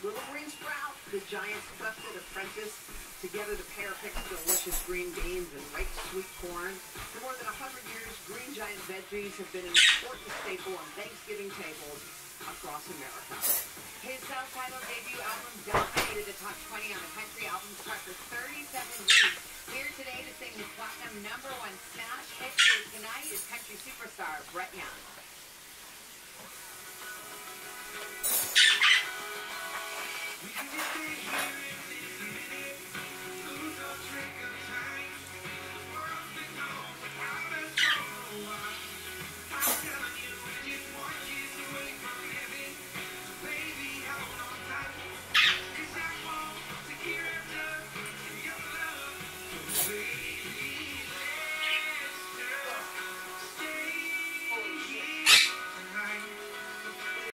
Little Green Sprout, the Giants' trusted apprentice, together the pair picked delicious green beans and ripe sweet corn. For more than 100 years, Green Giant veggies have been an important staple on Thanksgiving tables across America. His self-titled debut album dominated the top 20 on the country albums chart for 37 weeks. Here today to sing his platinum number one smash hit tonight is country superstar Brett Young.